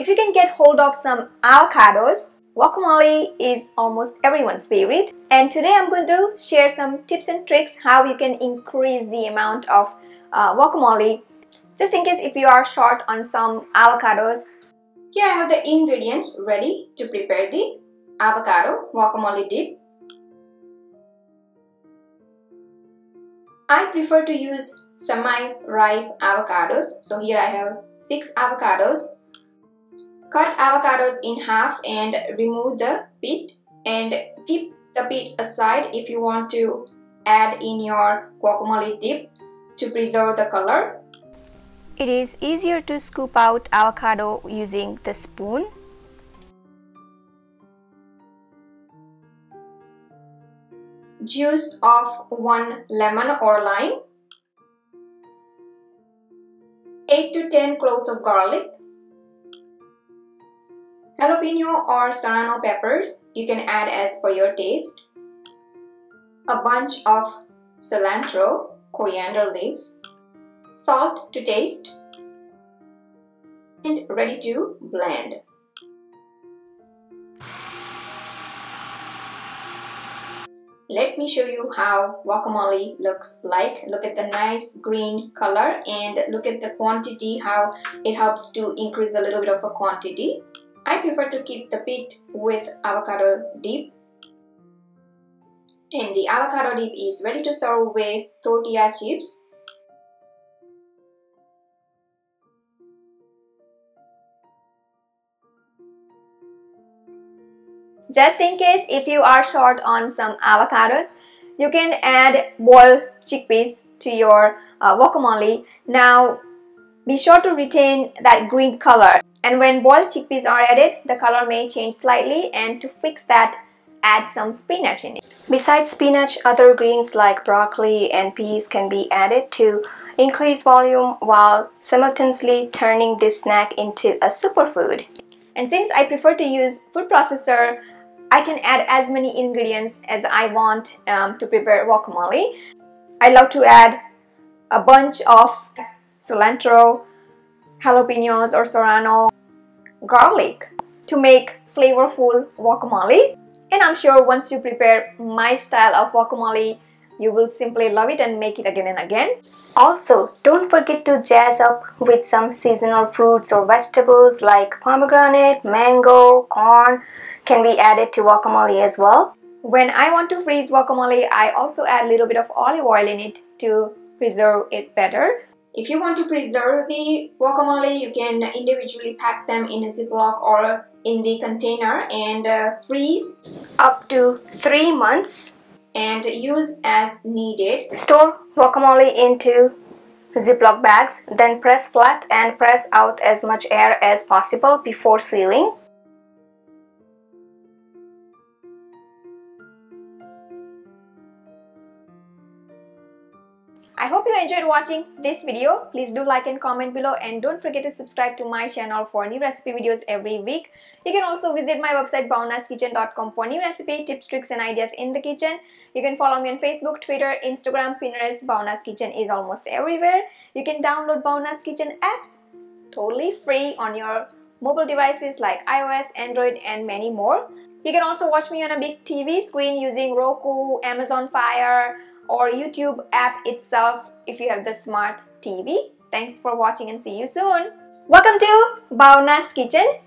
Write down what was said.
If you can get hold of some avocados, guacamole is almost everyone's favorite. And today I'm going to share some tips and tricks how you can increase the amount of uh, guacamole just in case if you are short on some avocados. Here I have the ingredients ready to prepare the avocado guacamole dip. I prefer to use semi-ripe avocados. So here I have 6 avocados Cut avocados in half and remove the pit and keep the pit aside if you want to add in your guacamole dip to preserve the color. It is easier to scoop out avocado using the spoon. Juice of 1 lemon or lime 8 to 10 cloves of garlic Jalapeno or serrano peppers, you can add as per your taste. A bunch of cilantro, coriander leaves, salt to taste, and ready to blend. Let me show you how guacamole looks like. Look at the nice green color and look at the quantity, how it helps to increase a little bit of a quantity. I prefer to keep the pit with avocado dip. And the avocado dip is ready to serve with tortilla chips. Just in case if you are short on some avocados, you can add boiled chickpeas to your uh, guacamole. Now, be sure to retain that green color. And when boiled chickpeas are added, the color may change slightly and to fix that, add some spinach in it. Besides spinach, other greens like broccoli and peas can be added to increase volume while simultaneously turning this snack into a superfood. And since I prefer to use food processor, I can add as many ingredients as I want um, to prepare guacamole. I love to add a bunch of cilantro, jalapenos or serrano, garlic to make flavorful guacamole. And I'm sure once you prepare my style of guacamole, you will simply love it and make it again and again. Also, don't forget to jazz up with some seasonal fruits or vegetables like pomegranate, mango, corn can be added to guacamole as well. When I want to freeze guacamole, I also add a little bit of olive oil in it to preserve it better. If you want to preserve the guacamole, you can individually pack them in a ziploc or in the container and uh, freeze up to 3 months and use as needed. Store guacamole into ziploc bags then press flat and press out as much air as possible before sealing. I hope you enjoyed watching this video. Please do like and comment below and don't forget to subscribe to my channel for new recipe videos every week. You can also visit my website bhavnaskitchen.com for new recipe tips, tricks and ideas in the kitchen. You can follow me on Facebook, Twitter, Instagram, Pinterest. Bhavna's Kitchen is almost everywhere. You can download Bhavna's Kitchen apps totally free on your mobile devices like iOS, Android and many more. You can also watch me on a big TV screen using Roku, Amazon Fire, or YouTube app itself if you have the smart TV. Thanks for watching and see you soon. Welcome to Bhavna's Kitchen.